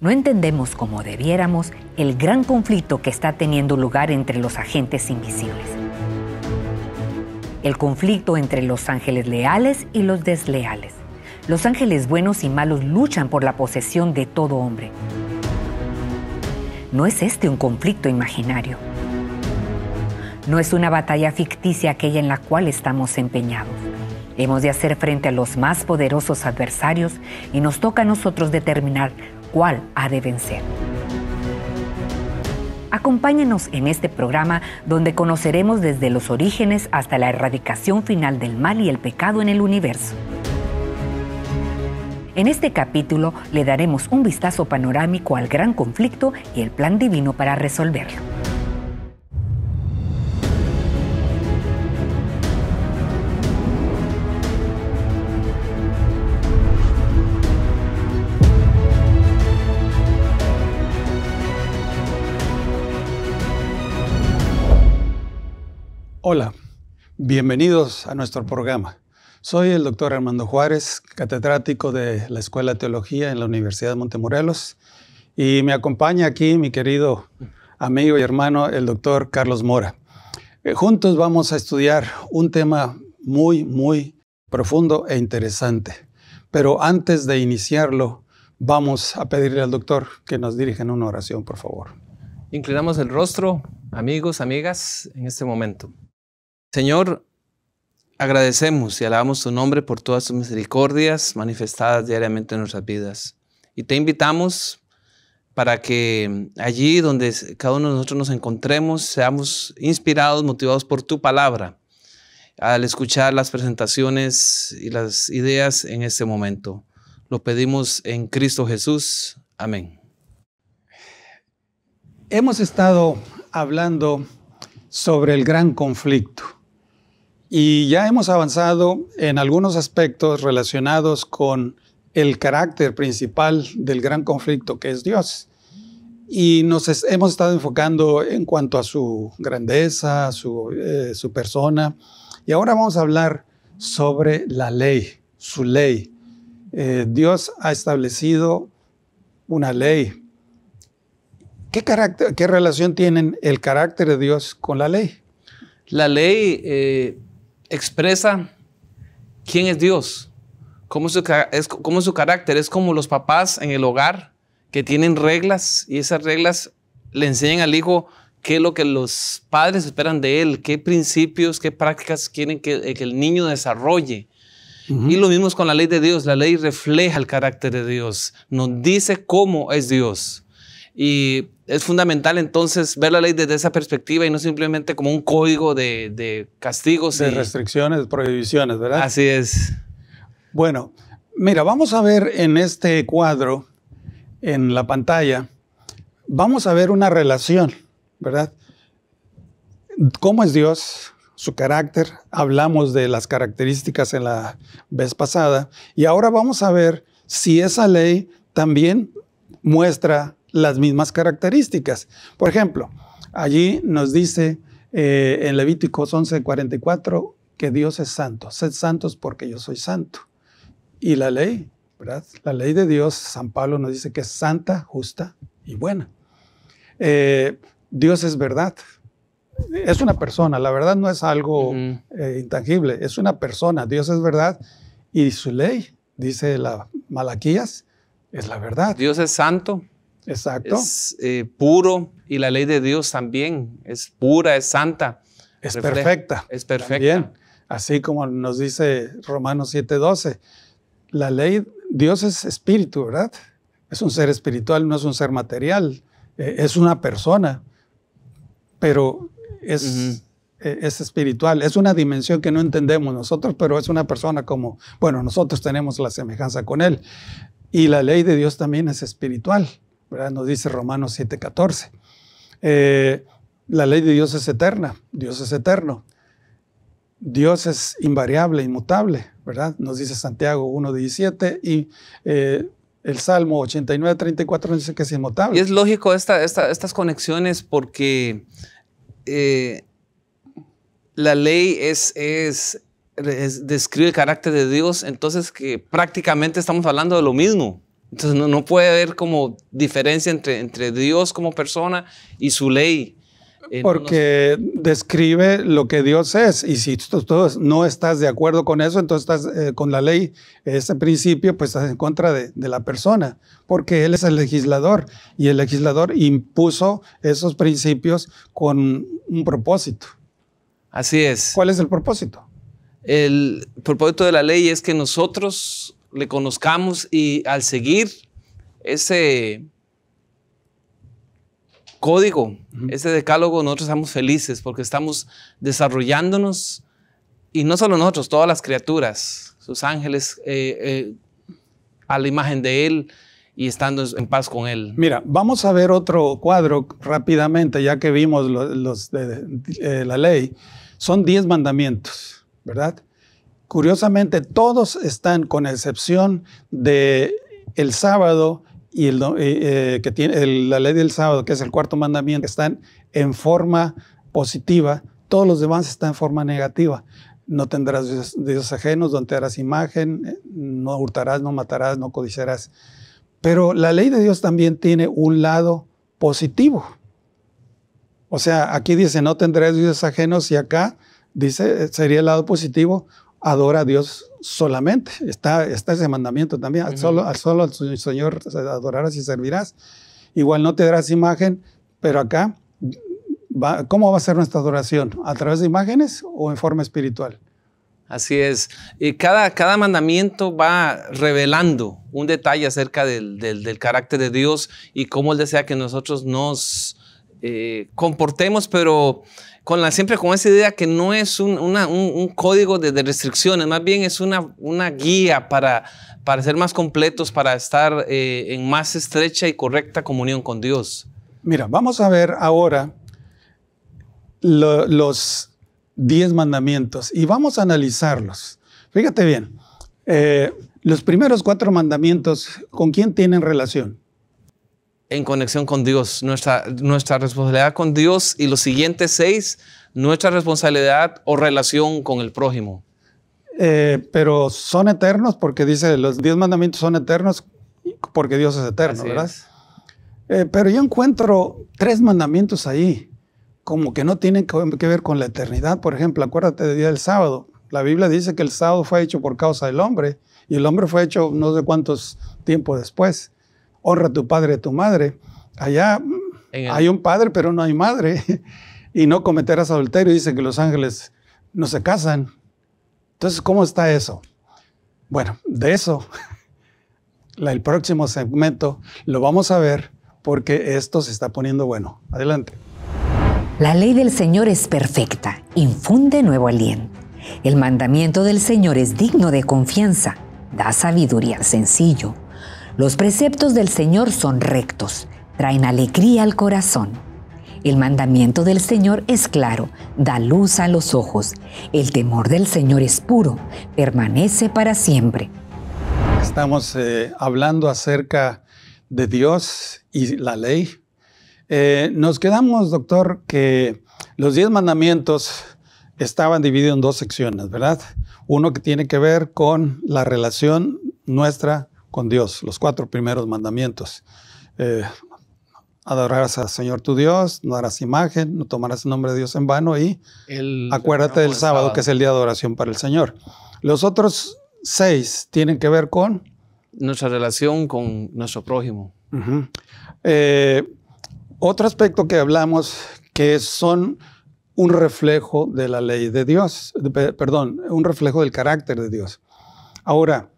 No entendemos como debiéramos el gran conflicto que está teniendo lugar entre los agentes invisibles. El conflicto entre los ángeles leales y los desleales. Los ángeles buenos y malos luchan por la posesión de todo hombre. No es este un conflicto imaginario. No es una batalla ficticia aquella en la cual estamos empeñados. Hemos de hacer frente a los más poderosos adversarios y nos toca a nosotros determinar cuál ha de vencer. Acompáñenos en este programa donde conoceremos desde los orígenes hasta la erradicación final del mal y el pecado en el universo. En este capítulo le daremos un vistazo panorámico al gran conflicto y el plan divino para resolverlo. Hola, bienvenidos a nuestro programa. Soy el doctor Armando Juárez, catedrático de la Escuela de Teología en la Universidad de Montemorelos, y me acompaña aquí mi querido amigo y hermano, el doctor Carlos Mora. Eh, juntos vamos a estudiar un tema muy, muy profundo e interesante. Pero antes de iniciarlo, vamos a pedirle al doctor que nos dirija en una oración, por favor. Inclinamos el rostro, amigos, amigas, en este momento. Señor, agradecemos y alabamos tu nombre por todas tus misericordias manifestadas diariamente en nuestras vidas. Y te invitamos para que allí donde cada uno de nosotros nos encontremos, seamos inspirados, motivados por tu palabra al escuchar las presentaciones y las ideas en este momento. Lo pedimos en Cristo Jesús. Amén. Hemos estado hablando sobre el gran conflicto y ya hemos avanzado en algunos aspectos relacionados con el carácter principal del gran conflicto que es Dios. Y nos hemos estado enfocando en cuanto a su grandeza, su, eh, su persona. Y ahora vamos a hablar sobre la ley, su ley. Eh, Dios ha establecido una ley. ¿Qué, carácter, ¿Qué relación tienen el carácter de Dios con la ley? La ley eh, expresa quién es Dios, cómo su, es, cómo su carácter. Es como los papás en el hogar que tienen reglas y esas reglas le enseñan al hijo qué es lo que los padres esperan de él, qué principios, qué prácticas quieren que, el niño desarrolle. Y lo mismo es con la ley de Dios. La ley refleja el carácter de Dios, nos dice cómo es Dios. Y es fundamental entonces ver la ley desde esa perspectiva y no simplemente como un código de, castigos. De restricciones, prohibiciones, ¿verdad? Así es. Bueno, mira, vamos a ver en este cuadro, en la pantalla, vamos a ver una relación, ¿verdad? ¿Cómo es Dios? Su carácter. Hablamos de las características en la vez pasada. Y ahora vamos a ver si esa ley también muestra las mismas características. Por ejemplo, allí nos dice eh, en Levíticos 11:44 que Dios es santo. Sed santos porque yo soy santo. Y la ley, ¿verdad? La ley de Dios, San Pablo nos dice que es santa, justa y buena. Eh, Dios es verdad. Es una persona, la verdad no es algo eh, intangible, es una persona. Dios es verdad y su ley, dice la Malaquías, es la verdad. Dios es santo, Exacto. Es eh, puro y la ley de Dios también es pura, es santa. Es perfecta. Es perfecta. Bien, así como nos dice Romanos 7:12, la ley, Dios es espíritu, ¿verdad? Es un ser espiritual, no es un ser material, eh, es una persona, pero es, e, es espiritual, es una dimensión que no entendemos nosotros, pero es una persona como, bueno, nosotros tenemos la semejanza con Él. Y la ley de Dios también es espiritual. Nos dice Romanos 7:14. Eh, la ley de Dios es eterna, Dios es eterno. Dios es invariable, inmutable, ¿verdad? Nos dice Santiago 1.17 y eh, el Salmo 89.34 nos dice que es inmutable. Y es lógico estas conexiones porque eh, la ley es, es, describe el carácter de Dios, entonces que prácticamente estamos hablando de lo mismo. Entonces no, no puede haber como diferencia entre, entre Dios como persona y su ley. Eh, no Porque describe lo que Dios es. Y si tú, tú no estás de acuerdo con eso, entonces estás eh, con la ley, ese principio, pues estás en contra de, de la persona. Porque Él es el legislador y el legislador impuso esos principios con un propósito. Así es. ¿Cuál es el propósito? El propósito de la ley es que nosotros le conozcamos y al seguir ese código, ese decálogo, nosotros estamos felices porque estamos desarrollándonos y no solo nosotros, todas las criaturas, sus ángeles, eh, eh, a la imagen de Él y estando en paz con Él. Mira, vamos a ver otro cuadro rápidamente, ya que vimos lo- los de, eh, la ley. Son 10 mandamientos, ¿verdad? Curiosamente, todos están, con excepción de el sábado y eh, eh, la ley del sábado, que es el cuarto mandamiento, están en forma positiva. Todos los demás están en forma negativa. No tendrás dioses, ajenos, donde harás imagen, eh, no hurtarás, no matarás, no codiciarás. Pero la ley de Dios también tiene un lado positivo. O sea, aquí dice, no tendrás dioses ajenos y acá dice, sería el lado positivo, adora a Dios solamente. Está, está ese mandamiento también, al solo, al solo al Señor adorarás y servirás. Igual no te darás imagen, pero acá, va- ¿cómo va a ser nuestra adoración? ¿A través de imágenes o en forma espiritual? Así es. Y cada, cada mandamiento va revelando un detalle acerca del, del- del carácter de Dios y cómo Él desea que nosotros nos eh, comportemos, pero con la, siempre con esa idea que no es un, código de, restricciones, más bien es una, guía para, ser más completos, para estar eh, en más estrecha y correcta comunión con Dios. Mira, vamos a ver ahora lo- los 10 mandamientos y vamos a analizarlos. Fíjate bien, eh, los primeros cuatro mandamientos, ¿con quién tienen relación? En conexión con Dios, nuestra, nuestra responsabilidad con Dios y los siguientes seis, nuestra responsabilidad o relación con el prójimo. Eh, pero son eternos porque dice, los 10 mandamientos son eternos porque Dios es eterno, Así ¿verdad? es. Eh, pero yo encuentro tres mandamientos ahí, como que no tienen que ver con la eternidad. Por ejemplo, acuérdate del día del sábado. La Biblia dice que el sábado fue hecho por causa del hombre y el hombre fue hecho no sé cuántos tiempo después. Honra a tu padre y a tu madre. Allá el- hay un padre, pero no hay madre. y no cometerás adulterio. Dice que los ángeles no se casan. Entonces, ¿cómo está eso? Bueno, de eso, el próximo segmento lo vamos a ver porque esto se está poniendo bueno. Adelante. La ley del Señor es perfecta, infunde nuevo aliento. El mandamiento del Señor es digno de confianza, da sabiduría al sencillo. Los preceptos del Señor son rectos, traen alegría al corazón. El mandamiento del Señor es claro, da luz a los ojos. El temor del Señor es puro, permanece para siempre. Estamos eh, hablando acerca de Dios y la ley. Eh, nos quedamos, doctor, que los diez mandamientos estaban divididos en dos secciones, ¿verdad? Uno que tiene que ver con la relación nuestra con Dios, los cuatro primeros mandamientos. Eh, adorarás al Señor tu Dios, no harás imagen, no tomarás el nombre de Dios en vano y El- acuérdate del sábado, que es el día de adoración para el Señor. Los otros seis tienen que ver con nuestra relación con nuestro prójimo. Eh, otro aspecto que hablamos que son un reflejo de la ley de Dios, de- perdón, un reflejo del carácter de Dios. Ahora,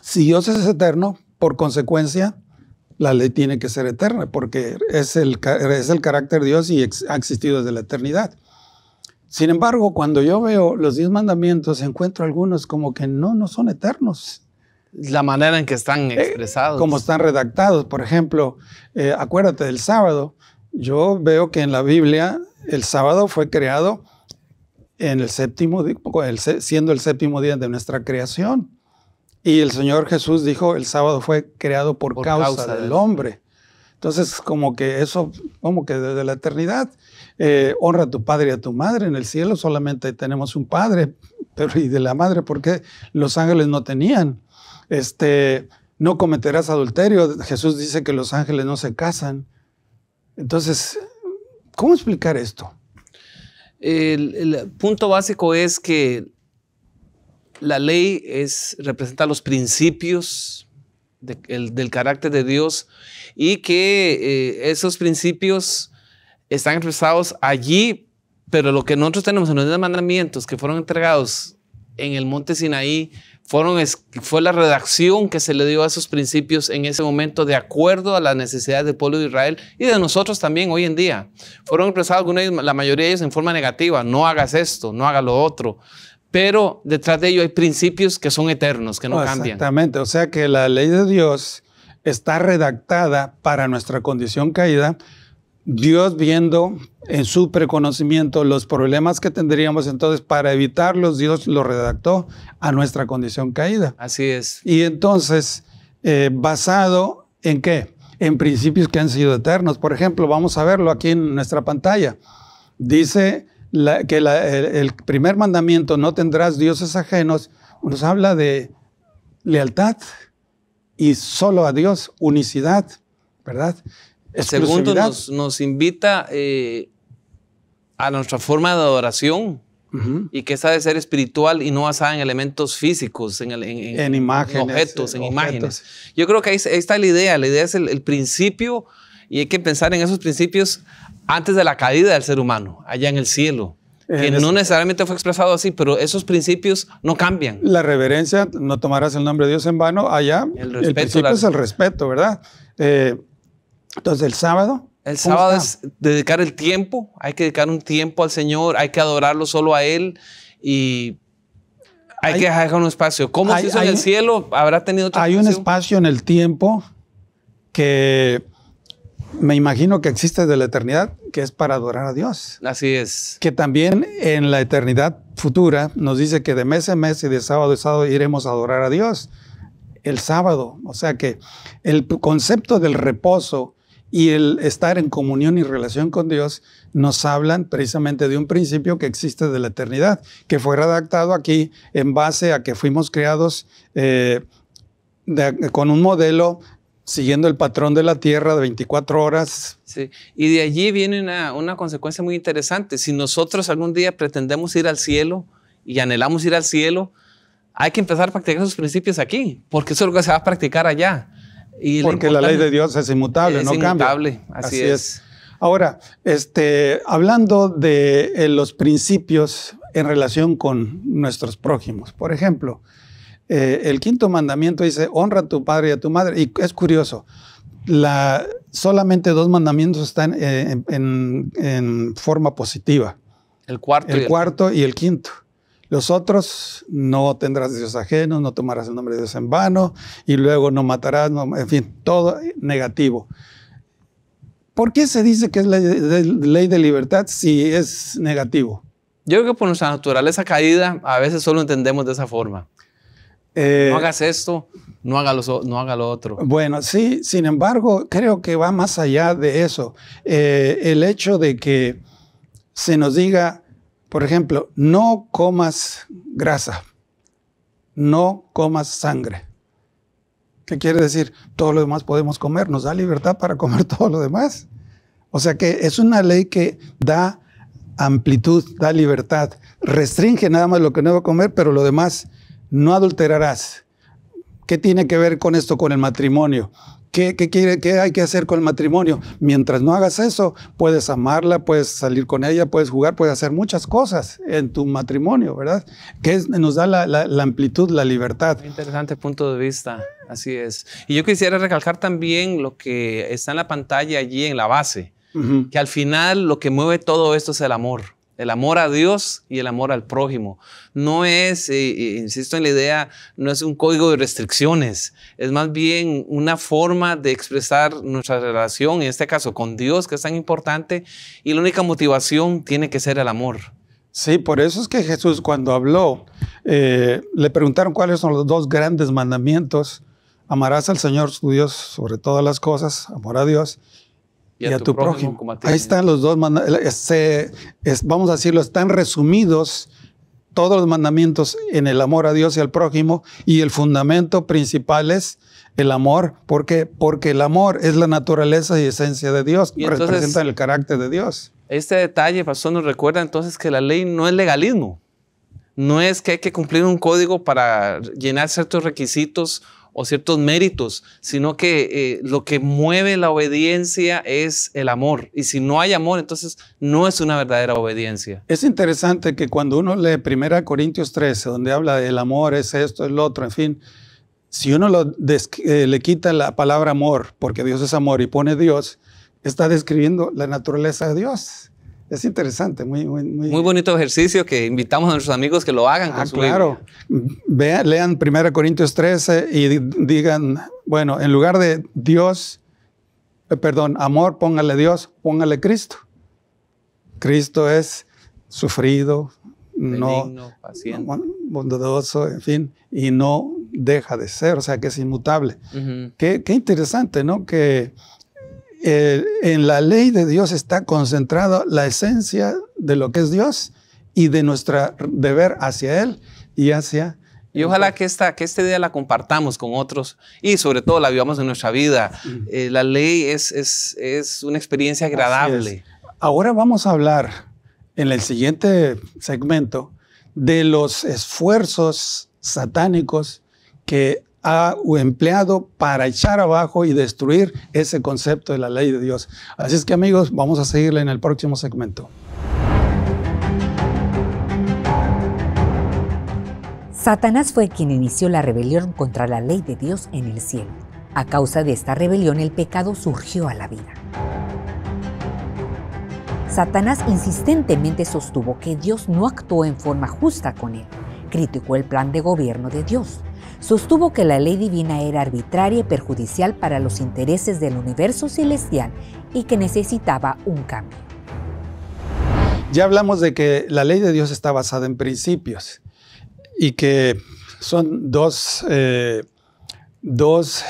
si Dios es eterno, por consecuencia, la ley tiene que ser eterna, porque es el, es el carácter de Dios y ex- ha existido desde la eternidad. Sin embargo, cuando yo veo los diez mandamientos, encuentro algunos como que no, no son eternos. La manera en que están expresados. Eh, como están redactados. Por ejemplo, eh, acuérdate del sábado. Yo veo que en la Biblia el sábado fue creado en el séptimo, siendo el séptimo día de nuestra creación. Y el Señor Jesús dijo, el sábado fue creado por, Por causa, causa del hombre. Entonces, como que eso, como que desde la eternidad, eh, honra a tu padre y a tu madre. En el cielo solamente tenemos un padre, pero y de la madre, porque los ángeles no tenían. Este, no cometerás adulterio. Jesús dice que los ángeles no se casan. Entonces, ¿cómo explicar esto? El, el punto básico es que la ley es, representa los principios de- el- del carácter de Dios y que eh, esos principios están expresados allí, pero lo que nosotros tenemos en los mandamientos que fueron entregados en el monte Sinaí fueron, fue la redacción que se le dio a esos principios en ese momento de acuerdo a las necesidades del pueblo de Israel y de nosotros también hoy en día. Fueron expresados la mayoría de ellos en forma negativa, no hagas esto, no hagas lo otro. Pero detrás de ello hay principios que son eternos, que no cambian. Exactamente, o sea que la ley de Dios está redactada para nuestra condición caída. Dios viendo en su preconocimiento los problemas que tendríamos, entonces para evitarlos, Dios lo redactó a nuestra condición caída. Así es. Y entonces, eh, basado en qué? En principios que han sido eternos. Por ejemplo, vamos a verlo aquí en nuestra pantalla. Dice la- que la- el, el primer mandamiento, no tendrás dioses ajenos, nos habla de lealtad y solo a Dios, unicidad, ¿verdad? El segundo nos, nos invita eh, a nuestra forma de adoración Ujú. y que esa de ser espiritual y no basada en elementos físicos, en, el- en- En imágenes, objetos, en eh, imágenes. objetos. Yo creo que ahí, ahí está la idea. La idea es el, el principio y hay que pensar en esos principios antes de la caída del ser humano, allá en el cielo. Que no es- necesariamente fue expresado así, pero esos principios no cambian. La reverencia, no tomarás el nombre de Dios en vano, allá El el, respeto, principio la- es el respeto, ¿verdad? Eh, entonces, el sábado. El ¿cómo sábado es dedicar el tiempo, hay que dedicar un tiempo al Señor, hay que adorarlo solo a Él y hay, Hay- que dejar un espacio. ¿Cómo hay- se hizo hay en el cielo? ¿Habrá tenido otra Hay un espacio en el tiempo que me imagino que existe desde la eternidad, que es para adorar a Dios. Así es. Que también en la eternidad futura nos dice que de mes en mes y de sábado a sábado iremos a adorar a Dios. El sábado, o sea que el concepto del reposo y el estar en comunión y relación con Dios nos hablan precisamente de un principio que existe de la eternidad, que fue redactado aquí en base a que fuimos creados eh, de- con un modelo siguiendo el patrón de la Tierra de 24 horas. Sí. Y de allí viene una, una consecuencia muy interesante. Si nosotros algún día pretendemos ir al cielo y anhelamos ir al cielo, hay que empezar a practicar esos principios aquí, porque eso es lo que se va a practicar allá. Y Porque la ley de Dios es inmutable, Es no cambia. inmutable, así es. Ahora, este, hablando de eh, los principios en relación con nuestros prójimos, por ejemplo, eh, el quinto mandamiento dice, honra a tu padre y a tu madre. Y es curioso, la, solamente dos mandamientos están eh, en, en- en forma positiva, El cuarto. y el el- cuarto y el quinto. Los otros, no tendrás dioses ajenos, no tomarás el nombre de Dios en vano, y luego no matarás, no- en fin, todo negativo. ¿Por qué se dice que es ley de, ley de libertad si es negativo? Yo creo que por nuestra naturaleza caída, a veces solo entendemos de esa forma. Eh, no hagas esto, no hagas lo, no haga lo otro. Bueno, sí, sin embargo, creo que va más allá de eso. Eh, el hecho de que se nos diga, por ejemplo, no comas grasa, no comas sangre. ¿Qué quiere decir? Todo lo demás podemos comer, nos da libertad para comer todo lo demás. O sea que es una ley que da amplitud, da libertad, restringe nada más lo que no debo comer, pero lo demás no adulterarás. ¿Qué tiene que ver con esto, con el matrimonio? ¿Qué, qué quiere, ¿Qué hay que hacer con el matrimonio? Mientras no hagas eso, puedes amarla, puedes salir con ella, puedes jugar, puedes hacer muchas cosas en tu matrimonio, ¿verdad? Que es- nos da la, la- la amplitud, la libertad. Muy interesante punto de vista, así es. Y yo quisiera recalcar también lo que está en la pantalla allí en la base, que al final lo que mueve todo esto es el amor. El amor a Dios y el amor al prójimo. No es, eh, eh, insisto en la idea, no es un código de restricciones, es más bien una forma de expresar nuestra relación, en este caso con Dios, que es tan importante, y la única motivación tiene que ser el amor. Sí, por eso es que Jesús cuando habló, eh, le preguntaron cuáles son los dos grandes mandamientos. Amarás al Señor tu Dios sobre todas las cosas, amor a Dios y, a, tu, prójimo. como a ti Ahí mismo. están los dos mandamientos. vamos a decirlo, están resumidos todos los mandamientos en el amor a Dios y al prójimo y el fundamento principal es el amor, porque porque el amor es la naturaleza y esencia de Dios, Y entonces- representa el carácter de Dios. Este detalle, pastor, nos recuerda entonces que la ley no es legalismo. No es que hay que cumplir un código para llenar ciertos requisitos o ciertos méritos, sino que eh, lo que mueve la obediencia es el amor. Y si no hay amor, entonces no es una verdadera obediencia. Es interesante que cuando uno lee 1 Corintios 13, donde habla del amor, es esto, es lo otro, en fin, si uno eh, le quita la palabra amor, porque Dios es amor, y pone Dios, está describiendo la naturaleza de Dios. Es interesante, muy, muy, muy, Muy bonito ejercicio que invitamos a nuestros amigos que lo hagan con Ah, su claro. Biblia. Vean, lean 1 Corintios 13 y di- digan, bueno, en lugar de Dios, eh, perdón, amor, póngale Dios, póngale Cristo. Cristo es sufrido, no paciente. bondadoso, en fin, y no deja de ser, o sea que es inmutable. Qué, qué interesante, ¿no? Que eh, en la ley de Dios está concentrada la esencia de lo que es Dios y de nuestro deber hacia Él y hacia... Y ojalá que esta, que este día la compartamos con otros y sobre todo la vivamos en nuestra vida. Eh, la ley es, es, es una experiencia agradable. Ahora vamos a hablar en el siguiente segmento de los esfuerzos satánicos que ha empleado para echar abajo y destruir ese concepto de la ley de Dios. Así es que amigos, vamos a seguirle en el próximo segmento. Satanás fue quien inició la rebelión contra la ley de Dios en el cielo. A causa de esta rebelión el pecado surgió a la vida. Satanás insistentemente sostuvo que Dios no actuó en forma justa con él. Criticó el plan de gobierno de Dios. Sostuvo que la ley divina era arbitraria y perjudicial para los intereses del universo celestial y que necesitaba un cambio. Ya hablamos de que la ley de Dios está basada en principios y que son dos, eh, dos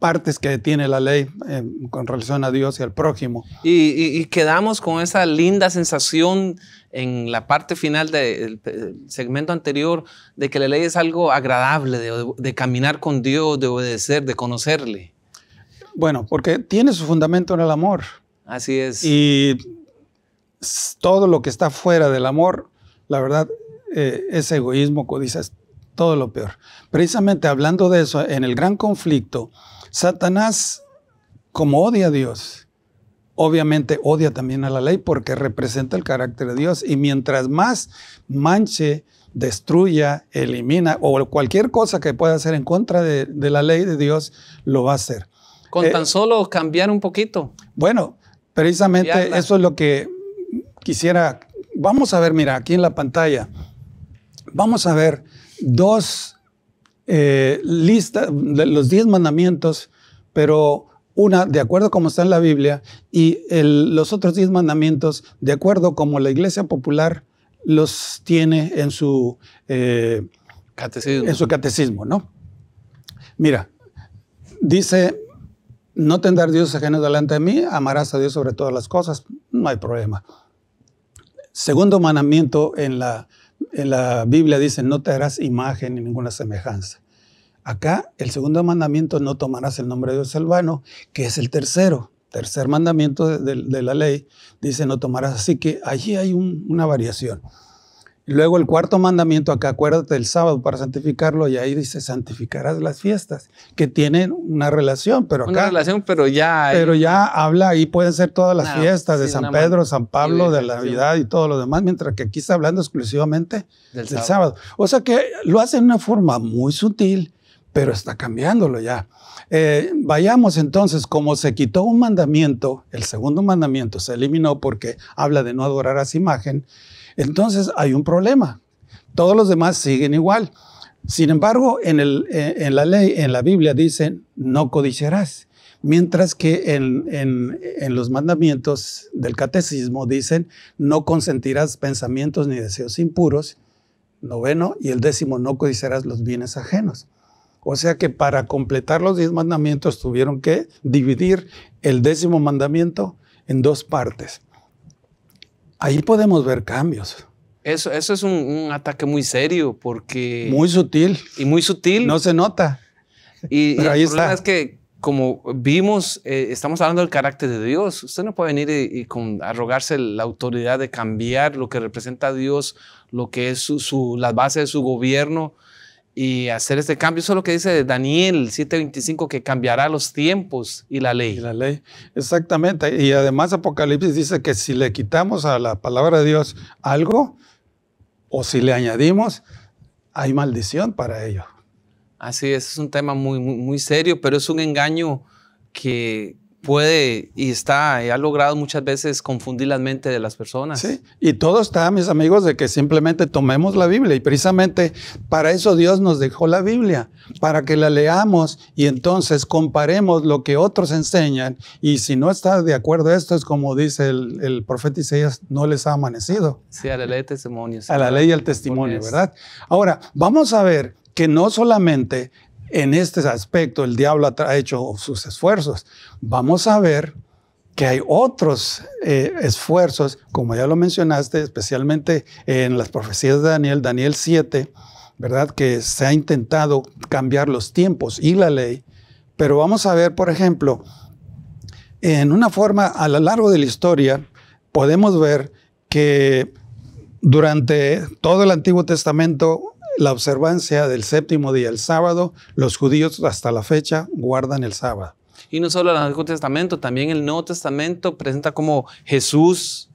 partes que tiene la ley eh, con relación a Dios y al prójimo. Y, y- y quedamos con esa linda sensación en la parte final del segmento anterior de que la ley es algo agradable, de, de caminar con Dios, de obedecer, de conocerle. Bueno, porque tiene su fundamento en el amor Así es. y todo lo que está fuera del amor, la verdad, eh, es egoísmo, codicia, es todo lo peor. Precisamente hablando de eso, en el gran conflicto, Satanás, como odia a Dios, obviamente odia también a la ley porque representa el carácter de Dios y mientras más manche, destruya, elimina o cualquier cosa que pueda hacer en contra de, de la ley de Dios, lo va a hacer. con eh, tan solo cambiar un poquito. Bueno, precisamente Cambiarla. eso es lo que quisiera. Vamos a ver, mira, aquí en la pantalla, vamos a ver dos eh, listas de los diez mandamientos, pero una de acuerdo como está en la Biblia y el- los otros diez mandamientos de acuerdo como la Iglesia Popular los tiene en su, eh, Catecismo. en su catecismo, ¿no? Mira, dice, no tendrás dioses ajenos delante de mí, amarás a Dios sobre todas las cosas, no hay problema. Segundo mandamiento en la, la Biblia dice, no te harás imagen ni ninguna semejanza. Acá el segundo mandamiento, no tomarás el nombre de Dios en vano, que es el tercero. Tercer mandamiento de, la ley dice, no tomarás. Así que allí hay un- una variación. Luego el cuarto mandamiento, acá acuérdate del sábado para santificarlo, y ahí dice, santificarás las fiestas, que tienen una relación, pero Una acá, relación, pero ya. hay- pero ya habla, ahí pueden ser todas las Una- fiestas de sí, San una Pedro, San Pablo, de la. Navidad y todo lo demás, mientras que aquí está hablando exclusivamente Del del, sábado. sábado. O sea que lo hace de una forma muy sutil, pero está cambiándolo ya. Eh, vayamos entonces, como se quitó un mandamiento, el segundo mandamiento se eliminó porque habla de no adorar a esa imagen, entonces hay un problema. Todos los demás siguen igual. Sin embargo, en, el- eh, en la ley, en la Biblia dicen, no codiciarás. Mientras que en, en- en los mandamientos del catecismo dicen, no consentirás pensamientos ni deseos impuros. Noveno y el décimo, no codiciarás los bienes ajenos. O sea que para completar los diez mandamientos tuvieron que dividir el décimo mandamiento en dos partes. Ahí podemos ver cambios. Eso, eso es un, un ataque muy serio porque... Muy sutil. y muy sutil. No se nota. Y, y Pero ahí el problema está. es que, como vimos, eh, estamos hablando del carácter de Dios. Usted no puede venir y, y con, arrogarse la autoridad de cambiar lo que representa a Dios, lo que es su, su- las bases de su gobierno y hacer este cambio. Eso es lo que dice Daniel 7:25, que cambiará los tiempos y la Y ley. la ley. Exactamente. Y además Apocalipsis dice que si le quitamos a la palabra de Dios algo, o si le añadimos, hay maldición para ello. Así es, es un tema muy, muy, muy serio, pero es un engaño que puede y está, y ha logrado muchas veces confundir la mente de las personas. Sí, y todo está, mis amigos, de que simplemente tomemos la Biblia. Y precisamente para eso Dios nos dejó la Biblia, para que la leamos y entonces comparemos lo que otros enseñan. Y si no está de acuerdo a esto, es como dice el, el profeta Isaías, no les ha amanecido. Sí, a la ley de testimonios. A la ley y al testimonio, ¿verdad? Ahora, vamos a ver que no solamente en este aspecto el diablo ha hecho sus esfuerzos, vamos a ver que hay otros eh, esfuerzos, como ya lo mencionaste, especialmente en las profecías de Daniel, Daniel 7, ¿verdad? Que se ha intentado cambiar los tiempos y la ley, pero vamos a ver, por ejemplo, en una forma a lo largo de la historia, podemos ver que durante todo el Antiguo Testamento, la observancia del séptimo día, el sábado, los judíos hasta la fecha guardan el sábado. Y no solo el Antiguo Testamento, también el Nuevo Testamento presenta como Jesús,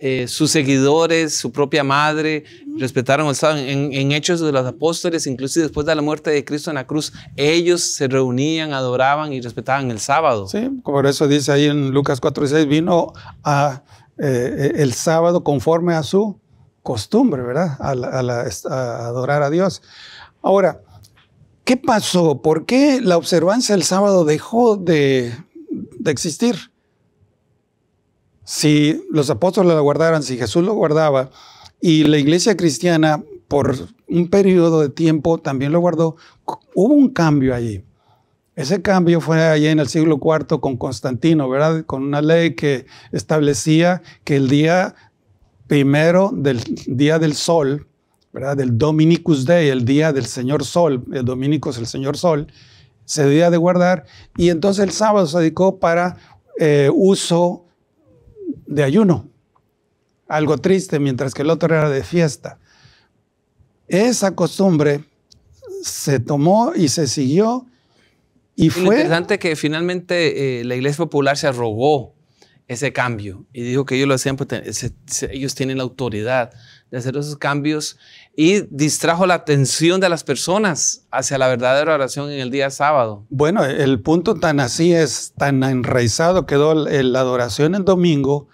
eh, sus seguidores, su propia madre, respetaron el sábado. En, en Hechos de los Apóstoles, incluso después de la muerte de Cristo en la cruz, ellos se reunían, adoraban y respetaban el sábado. Sí, por eso dice ahí en Lucas 4:6, vino a, eh, el sábado conforme a su costumbre, ¿verdad? A, la- la- adorar a Dios. Ahora, ¿qué pasó? ¿Por qué la observancia del sábado dejó de, existir? Si los apóstoles lo guardaran, si Jesús lo guardaba y la iglesia cristiana por un periodo de tiempo también lo guardó, hubo un cambio allí. Ese cambio fue allí en el siglo IV con Constantino, ¿verdad? Con una ley que establecía que el día primero del día del sol, ¿verdad? Del Dominicus Day, el día del Señor Sol, el Dominico es el Señor Sol, se debía de guardar y entonces el sábado se dedicó para eh, uso de ayuno, algo triste, mientras que el otro era de fiesta. Esa costumbre se tomó y se siguió y Y lo fue... interesante que finalmente eh, la Iglesia Popular se arrogó ese cambio y dijo que ellos lo hacían porque ellos tienen la autoridad de hacer esos cambios y distrajo la atención de las personas hacia la verdadera oración en el día sábado. Bueno, el punto tan así es, tan enraizado quedó la adoración el domingo,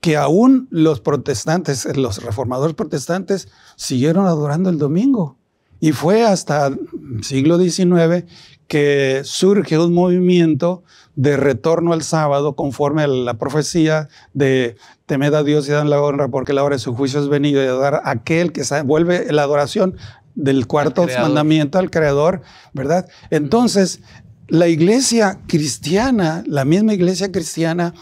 que aún los protestantes, los reformadores protestantes, siguieron adorando el domingo. Y fue hasta el siglo XIX que surge un movimiento de retorno al sábado conforme a la profecía de temed a Dios y dan la honra porque la hora de su juicio es venido y dar a aquel que vuelve la adoración del cuarto mandamiento al Creador, ¿verdad? Entonces, la iglesia cristiana, la misma iglesia cristiana,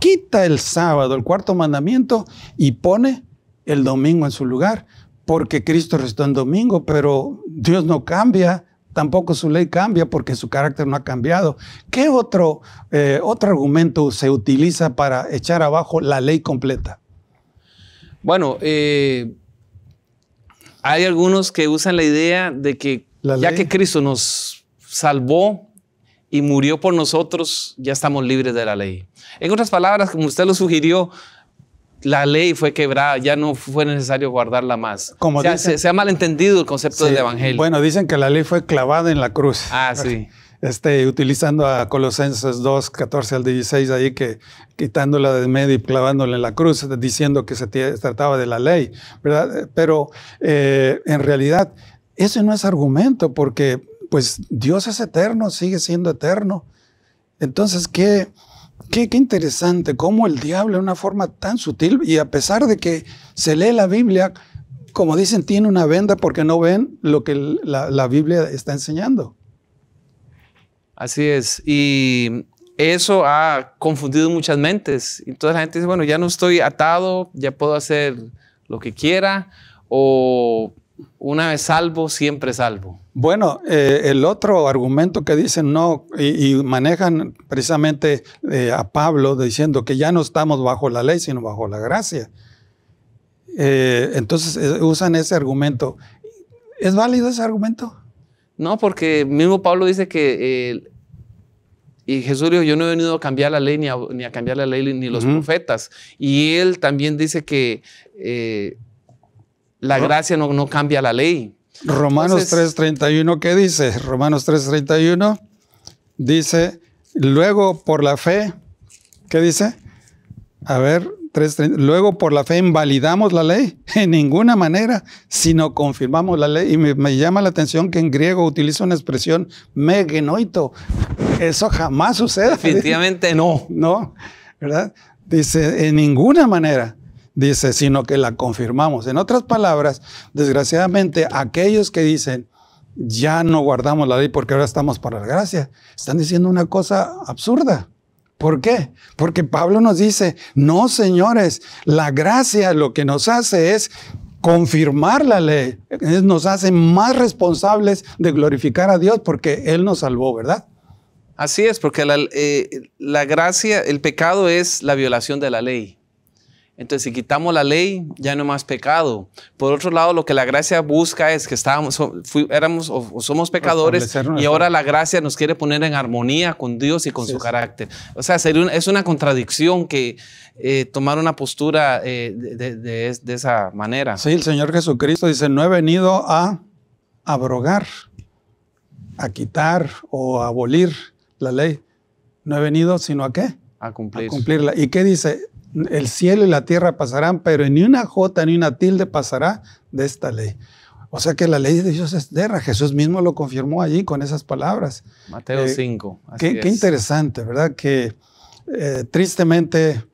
quita el sábado, el cuarto mandamiento, y pone el domingo en su lugar, porque Cristo restó en domingo, pero Dios no cambia, tampoco su ley cambia porque su carácter no ha cambiado. ¿Qué otro, eh, otro argumento se utiliza para echar abajo la ley completa? Bueno, eh, hay algunos que usan la idea de que La ya ley. que Cristo nos salvó y murió por nosotros, ya estamos libres de la ley. En otras palabras, como usted lo sugirió, la ley fue quebrada, ya no fue necesario guardarla más. Como se, ha, dicen- se- se ha malentendido el concepto Sí, del evangelio. Bueno, dicen que la ley fue clavada en la cruz. ah, sí. este, utilizando a Colosenses 2, 14 al 16, ahí que quitándola de medio y clavándola en la cruz, diciendo que se trataba de la ley, ¿verdad? Pero eh, en realidad ese no es argumento, porque pues Dios es eterno, sigue siendo eterno. Entonces, qué, qué, qué interesante cómo el diablo de una forma tan sutil, y a pesar de que se lee la Biblia, como dicen, tiene una venda porque no ven lo que la, la Biblia está enseñando. Así es. Y eso ha confundido muchas mentes. Entonces la gente dice, bueno, ya no estoy atado, ya puedo hacer lo que quiera, o una vez salvo, siempre salvo. Bueno, eh, el otro argumento que dicen no, y, manejan precisamente eh, a Pablo diciendo que ya no estamos bajo la ley, sino bajo la gracia. Eh, entonces usan ese argumento. ¿Es válido ese argumento? No, porque mismo Pablo dice que, y Jesús dijo, yo no he venido a cambiar la ley ni a, cambiar la ley ni los profetas. Y él también dice que la gracia no, no cambia la ley. Romanos 3:31, ¿qué dice? Romanos 3:31 dice, luego por la fe, ¿qué dice? A ver, 3, luego por la fe invalidamos la ley en ninguna manera, sino confirmamos la ley. Y me, llama la atención que en griego utiliza una expresión megenoito. Eso jamás sucede. Definitivamente no. No, ¿verdad? Dice, en ninguna manera dice, sino que la confirmamos. En otras palabras, desgraciadamente, aquellos que dicen, ya no guardamos la ley porque ahora estamos para la gracia, están diciendo una cosa absurda. ¿Por qué? Porque Pablo nos dice, no señores, la gracia lo que nos hace es confirmar la ley, nos hace más responsables de glorificar a Dios porque Él nos salvó, ¿verdad? Así es, porque la, eh, la gracia, el pecado es la violación de la ley. Entonces, si quitamos la ley, ya no hay más pecado. Por otro lado, lo que la gracia busca es que estábamos, éramos o somos pecadores y ahora la gracia nos quiere poner en armonía con Dios y con su carácter. O sea, es una contradicción que eh, tomar una postura eh, de, esa manera. Sí, el Señor Jesucristo dice, no he venido a abrogar, a quitar o a abolir la ley. No he venido sino a qué? A cumplir. A cumplirla. ¿Y qué dice? El cielo y la tierra pasarán, pero ni una jota ni una tilde pasará de esta ley. O sea que la ley de Dios es eterna. Jesús mismo lo confirmó allí con esas palabras. Mateo 5. Eh, qué, interesante, ¿verdad? Que eh, tristemente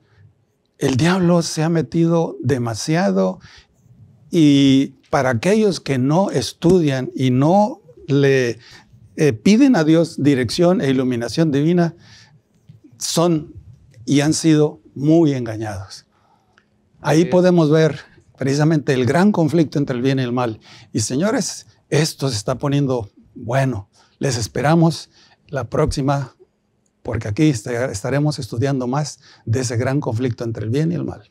el diablo se ha metido demasiado y para aquellos que no estudian y no le eh, piden a Dios dirección e iluminación divina, son y han sido muy engañados. Ahí podemos ver precisamente el gran conflicto entre el bien y el mal. Y señores, esto se está poniendo bueno. Les esperamos la próxima, porque aquí estaremos estudiando más de ese gran conflicto entre el bien y el mal.